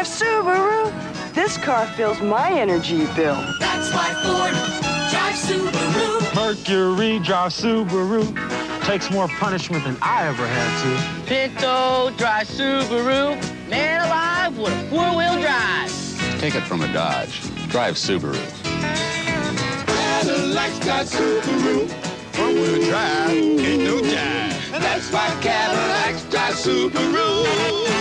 drive Subaru. This car fills my energy bill. That's why Ford drives Subaru. Mercury drives Subaru. Takes more punishment than I ever had to. Pinto drives Subaru. Man alive with a four-wheel drive. Take it from a Dodge. Drive Subaru. Cadillac's got Subaru. Four-wheel drive, ain't no jive. That's why Cadillac's Subaru.